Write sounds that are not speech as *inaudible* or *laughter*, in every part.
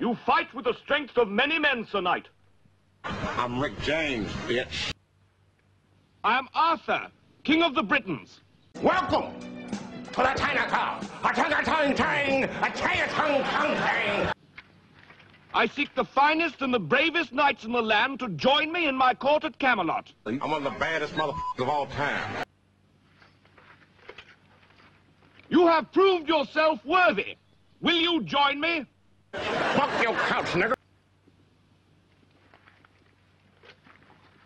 You fight with the strength of many men, Sir Knight. I'm Rick James, bitch. I am Arthur, King of the Britons. Welcome to the Chinatown. A tang tang, a tang tang. I seek the finest and the bravest knights in the land to join me in my court at Camelot. I'm one of the baddest motherfuckers of all time. You have proved yourself worthy. Will you join me? Fuck your couch, nigga.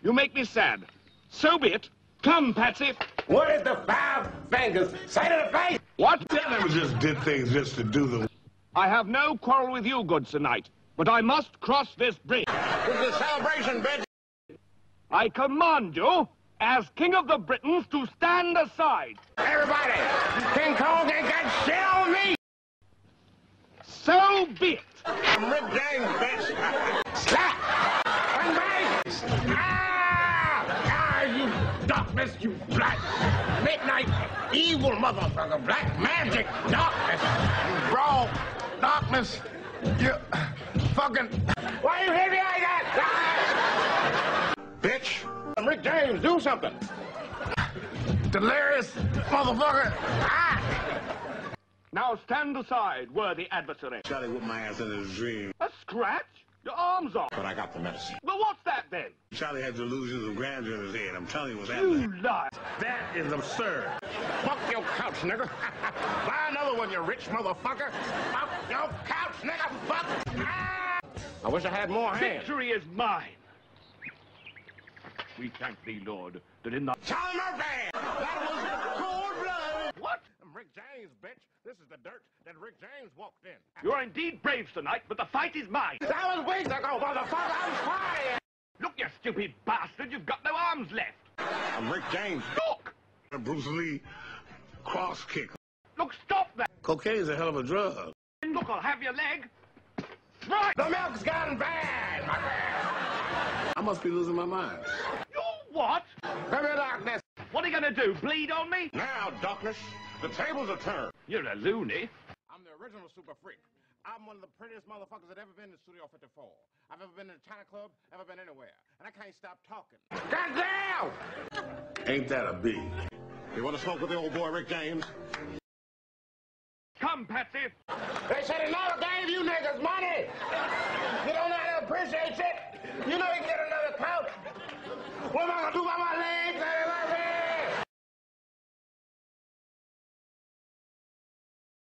You make me sad. So be it. Come, Patsy. What is the five fingers? Say to the face. What? They never just did things just to do them. I have no quarrel with you, good Sir Knight, but I must cross this bridge. This is a celebration, bitch. I command you, as King of the Britons, to stand aside. Everybody, King Kong ain't got shit on me. So be it. I'm Rick James, bitch. Slap. Bang, bang. Ah! Ah, you darkness, you black midnight evil motherfucker. Black magic darkness. You brawl darkness. You fucking. Why you hit me like that? Ah! Bitch. I'm Rick James. Do something. Delirious motherfucker. Ah! Now stand aside, worthy adversary. Charlie whipped my ass in his dream. A scratch? Your arm's off. But I got the medicine. Well, what's that then? Charlie had delusions of grandeur in his head. I'm telling you what's happening. You lie. That is absurd. Fuck your couch, nigga. *laughs* Buy another one, you rich motherfucker. Fuck your couch, nigga. Fuck. Ah! I wish I had more hands. Victory is mine. We thank thee, Lord, that in the... Charlie Murphy! That was cold blood. What? I'm Rick James, bitch. This is the dirt that Rick James walked in. You are indeed brave, tonight, but the fight is mine. That was weeks ago, motherfucker. I'm trying. Look, you stupid bastard, you've got no arms left. I'm Rick James. Look! Bruce Lee cross kick. Look, stop that! Cocaine's a hell of a drug. Look, I'll have your leg. Right! The milk's gotten bad. I must be losing my mind. You what? Come here, darkness. What are you going to do, bleed on me? Now, darkness, the tables are turned. You're a loony. I'm the original super freak. I'm one of the prettiest motherfuckers that ever been to Studio 54. I've ever been in a China Club, ever been anywhere. And I can't stop talking. Goddamn! Ain't that a bee? You want to smoke with the old boy, Rick James? Come, Patsy. They said he never gave you niggas money. You don't know how to appreciate it. You know you can get another couch. What am I gonna do about my legs?